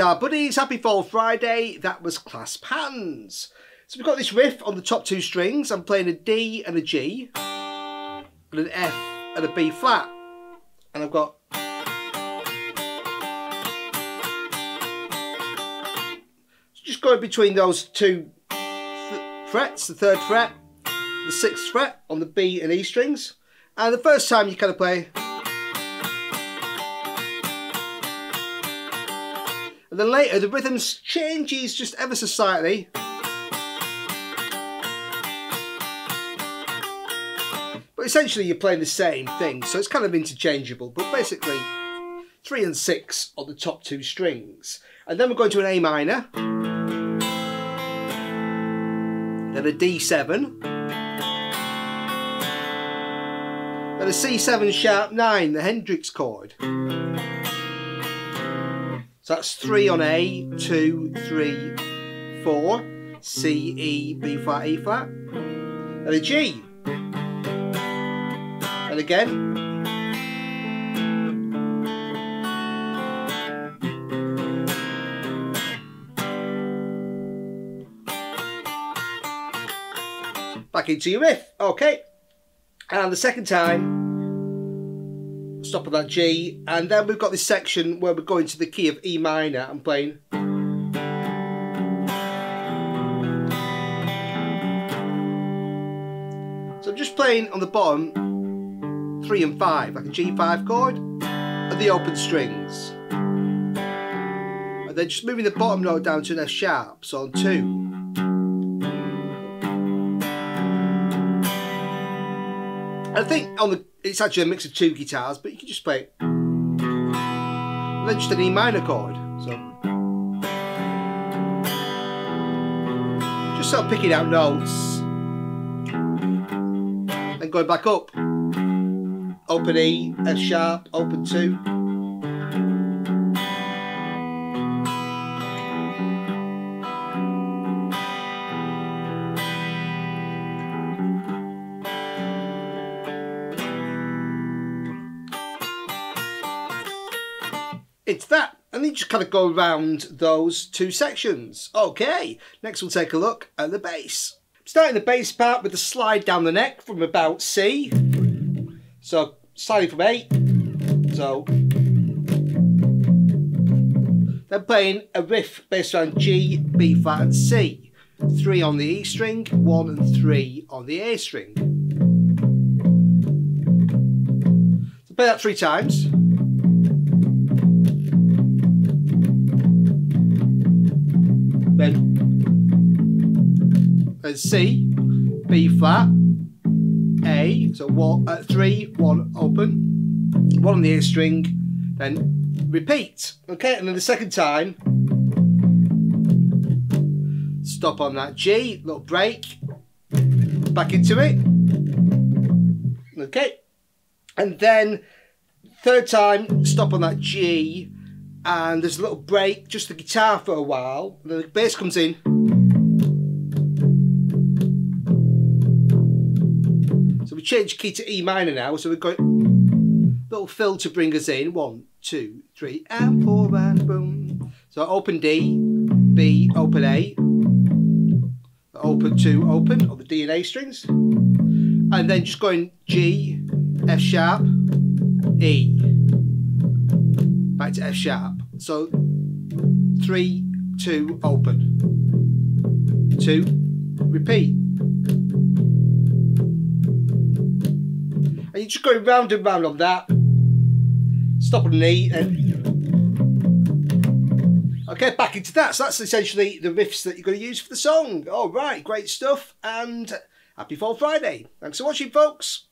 guitar buddies, happy fall Friday. That was Clasp Hands. So we've got this riff on the top two strings. I'm playing a D and a G, and an F and a B flat. And I've got just going between those two th frets, the third fret, the sixth fret on the B and E strings. And the first time you kind of play then later the rhythm changes just ever so slightly. But essentially you're playing the same thing, so it's kind of interchangeable. But basically, three and six are the top two strings. And then we're going to an A minor. Then a D7. Then a C7 sharp 9, the Hendrix chord. So that's three on A, two, three, four, C, E, B flat, E flat, and a G. And again. Back into your riff, okay. And the second time, stop on that G, and then we've got this section where we're going to the key of E minor and playing. So I'm just playing on the bottom three and five, like a G5 chord, and the open strings. And then just moving the bottom note down to an F sharp, so on two. I think on the it's actually a mix of two guitars, but you can just play it. And then just an E minor chord. So just sort of picking out notes. Then going back up. Open E, F sharp, open two. It's that. And then you just kind of go around those two sections. Okay, next we'll take a look at the bass. Starting the bass part with the slide down the neck from about C. So sliding from A. So then playing a riff based on G, B flat and C. Three on the E string, one and three on the A string. So play that three times. Then there's C, B flat, A, so one, uh, three, one open, one on the A string, then repeat. Okay, and then the second time, stop on that G, little break, back into it. Okay, and then third time, stop on that G, and there's a little break, just the guitar for a while, the bass comes in. So we change key to E minor now, so we've got little fill to bring us in. One, two, three, and four, and boom. So open D, B, open A, open two, open, on the D and A strings. And then just going G, F sharp, E back to F sharp. So three, two, open. Two, repeat. And you're just going round and round on that. Stop on an E and Okay, back into that. So that's essentially the riffs that you're going to use for the song. All right, great stuff. And happy Fall Friday. Thanks for watching, folks.